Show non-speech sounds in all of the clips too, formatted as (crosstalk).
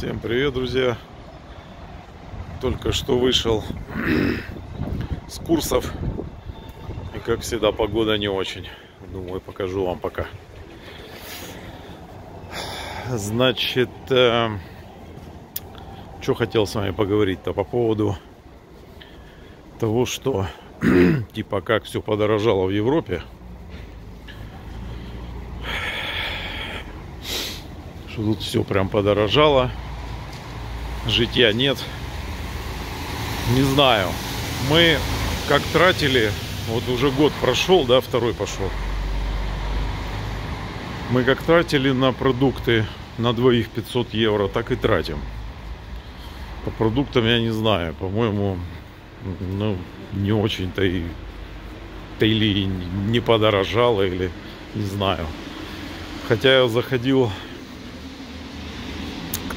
Всем привет, друзья! Только что вышел (clears throat) с курсов. И, как всегда, погода не очень. Думаю, покажу вам пока. Значит, э, что хотел с вами поговорить-то по поводу того, что (clears throat) типа как все подорожало в Европе. Что тут все прям подорожало. Житья нет. Не знаю. Мы как тратили, вот уже год прошел, да, второй пошел. Мы как тратили на продукты на двоих 500 евро, так и тратим. По продуктам я не знаю. По-моему, ну, не очень-то и или не подорожало, или не знаю. Хотя я заходил,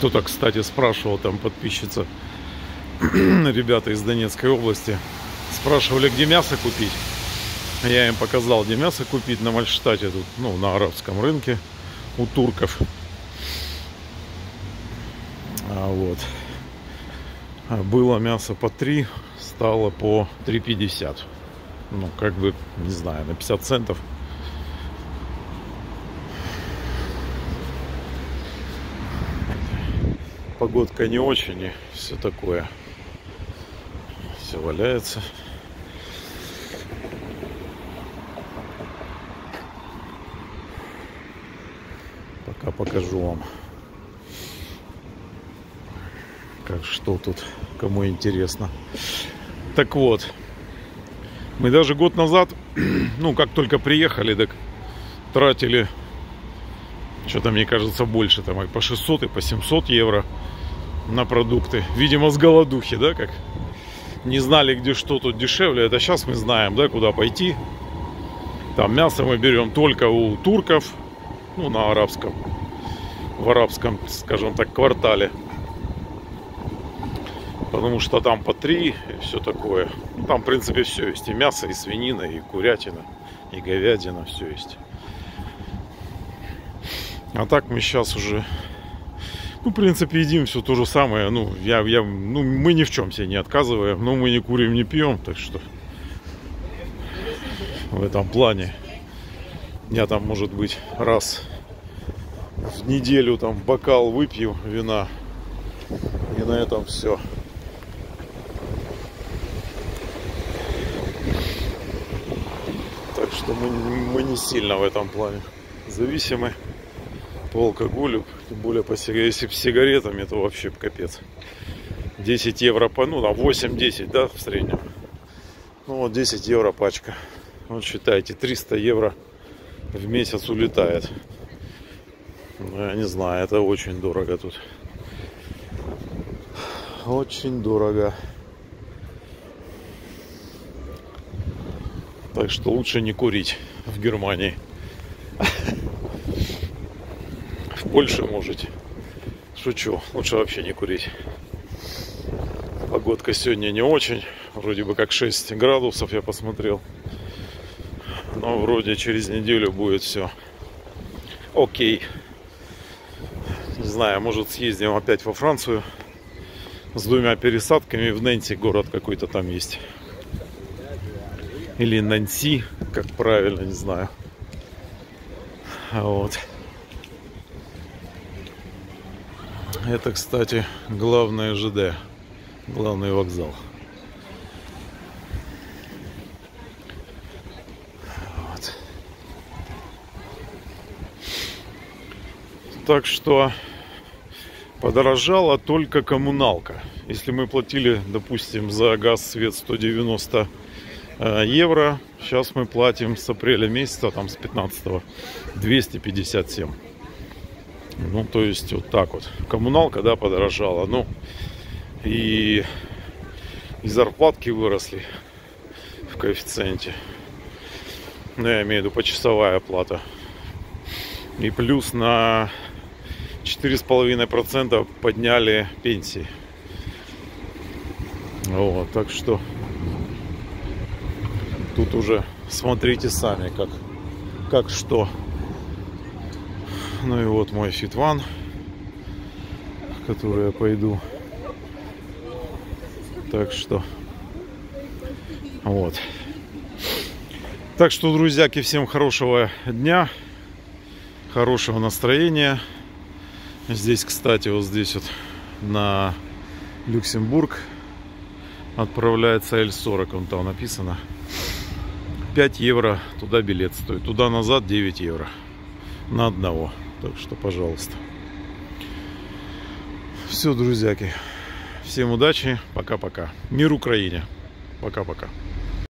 кто-то, кстати, спрашивал, там подписчица, (clears throat) ребята из Донецкой области, спрашивали, где мясо купить. Я им показал, где мясо купить на Мальштате, тут, ну, на арабском рынке у турков. А вот. Было мясо по 3, стало по 3,50. Ну, как бы, не знаю, на 50 центов. Погодка не очень и все такое. Все валяется. Пока покажу вам, как что тут, кому интересно. Так вот, мы даже год назад, (clears throat) ну, как только приехали, так тратили, что-то, мне кажется, больше, там, и по 600, и по 700 евро на продукты. Видимо, с голодухи, да, как не знали, где что тут дешевле. Это сейчас мы знаем, да, куда пойти. Там мясо мы берем только у турков, ну, на арабском, в арабском, скажем так, квартале потому что там по три и все такое. Ну, там, в принципе, все есть. И мясо, и свинина, и курятина, и говядина, все есть. А так мы сейчас уже, ну, в принципе, едим все то же самое. Ну, я, я, ну, мы ни в чем себе не отказываем, но мы не курим, не пьем, так что в этом плане я там, может быть, раз в неделю там бокал выпью вина, и на этом все. что мы, мы не сильно в этом плане зависимы по алкоголю, тем более по сигаретам. Если с сигаретами, то вообще капец. 10 евро по, ну, а 8-10, да, в среднем. Ну, вот 10 евро пачка. Вот считайте, 300 евро в месяц улетает. Ну, я не знаю, это очень дорого тут. Очень дорого. Так что лучше не курить в Германии. (laughs) В Польше можете. Шучу, лучше вообще не курить. Погодка сегодня не очень. Вроде бы как 6 градусов я посмотрел. Но вроде через неделю будет все окей. Не знаю, может съездим опять во Францию с двумя пересадками в Ненси, город какой-то там есть. Или Нанси, как правильно, не знаю. Вот. Это, кстати, главное ЖД. Главный вокзал. Вот. Так что подорожала только коммуналка. Если мы платили, допустим, за газ, свет 190 Э, евро. Сейчас мы платим с апреля месяца, там с 15 257. Ну, то есть вот так вот. Коммуналка, да, подорожала. Ну, и, и зарплатки выросли в коэффициенте. Ну, я имею в виду почасовая оплата. И плюс на 4,5% подняли пенсии. Вот, так что Тут уже смотрите сами, как, как что. Ну и вот мой One, в которую я пойду. Так что вот. Так что, друзьяки, всем хорошего дня, хорошего настроения. Здесь, кстати, вот здесь вот на Люксембург отправляется L40, вон там написано. 5 евро туда билет стоит. Туда-назад 9 евро на одного. Так что, пожалуйста. Все, друзьяки. Всем удачи. Пока-пока. Мир Украине. Пока-пока.